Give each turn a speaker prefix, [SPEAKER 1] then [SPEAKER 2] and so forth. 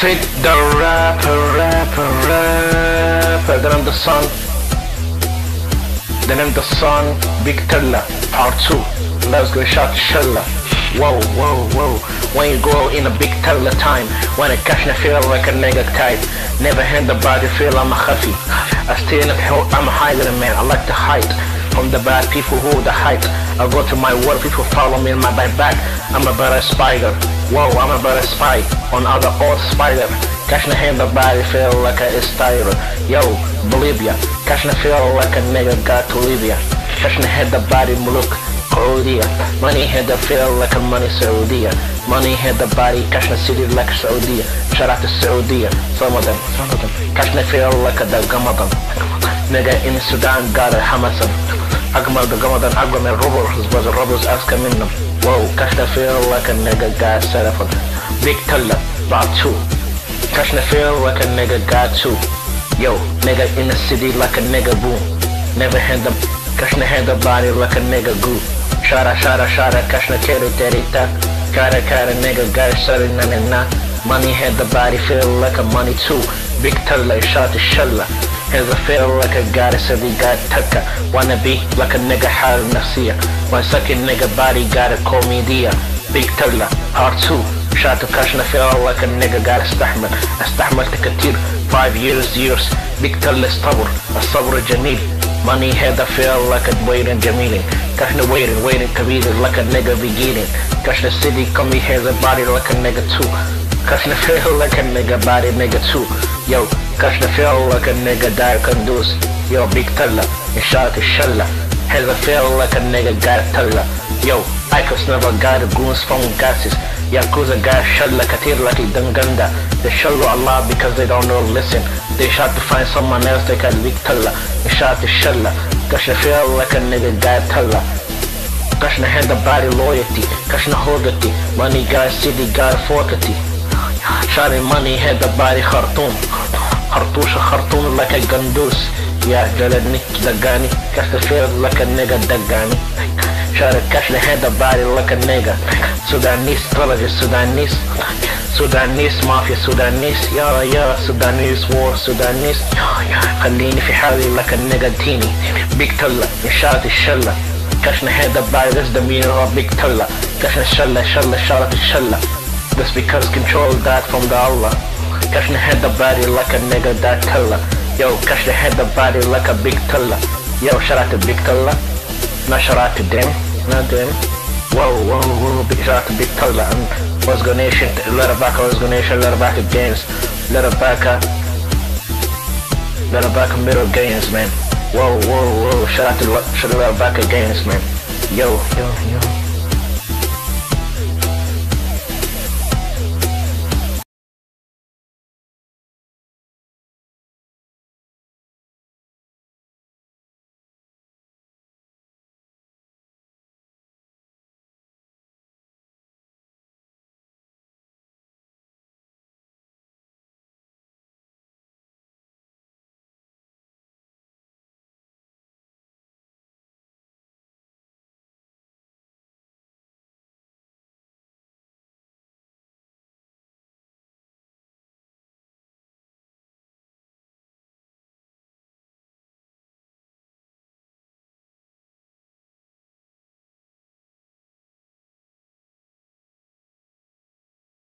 [SPEAKER 1] Sid the rapper, rapper, rapper. The name of the song. The name of the song. Big Tela, part two. Let's go shot Shella. Whoa, whoa, whoa. When you go in a big Tela time, when a cash feel like a nigga type. Never had the body feel I'm a khafi. I stay in the hell, I'm a hiding man. I like to hide from the bad people who the hype. I go to my work, people follow me in my back. I'm a better spider. Whoa, I'm a better spy on other old spider. Cash hand the body feel like a styro. Yo, Bolivia. Cash feel like a nigga got to Libya. Cash head the body look Saudiya. Money had the feel like a money Saudiya. Money had the body, cash city like Saudiya. Shout out to Saudiya. Some of them, some of them. Cash feel like a Gamadan. Nigga in Sudan got a Hamasan. أجمل بجمدا أجمل من روبرز was robbers أذكى منهم واو كاش feel like a nigga got set up Big Tella بعد two كاش feel like a nigga got two Yo nigga in the city like a nigga boom Never had the كاش had the body like a nigga goo Shara shara shara كاش كيرو تريتا Cara cara nigga got shari na na na Money had the body feel like a money too Big Tella shot the shella Has a feel like a goddess every god tucker Wanna be like a nigga حال نفسية One second nigga body gotta call me dia Big Tella part 2 شات كاشنا feel like a nigga gotta استحمل استحملت كتير 5 years years Big Tella الصبر الصبر جميل Money head I feel like I'm waiting the meeting Cash the waiting, waiting comedian like a nigga beginning. Cause Cash the city come me has the body like a nigga too. Cash the feel like a nigga body nigga too. Yo, cash the feel like a nigga die conduce. Yo, big tela, inshallah, inshallah. Head I feel like a nigga got a tella Yo, I could never got a goons from gases Yakuza got shot like a tear like a dunganda. They show Allah because they don't know listen. They shot to find someone else they can be taller shot to shella Cause you feel like a nigga got taller Cause you hand the body loyalty Cause you hold it Money got city got forkety Shawty money had the body خرطوم خرطوشة خرطوم like a gandus يا جلد نك دقاني Cause you feel like a nigga دقاني شاري كاش had the body like a nigga سودانيس طلج سودانيس سودانيس مافيا سودانيس يا يا سودانيس وور سودانيس خليني في حالي a nigga تيني بيك تلا إنشاءات الشلة that's the meaning of big تلا كاشنا الشلة شلة شارة الشلة That's because control that from the Allah Kashna had the body like a nigga that teller Yo, Kashna had the body like a big teller Yo, shout out to big teller Not shout out to them, not them Whoa, whoa, whoa, big to big teller And um, what's good nation, little back, what's good nation, little back games Little back, uh, little back middle games, man. Whoa, whoa, whoa, shout out to, shout out little back games, man. Yo, yo, yo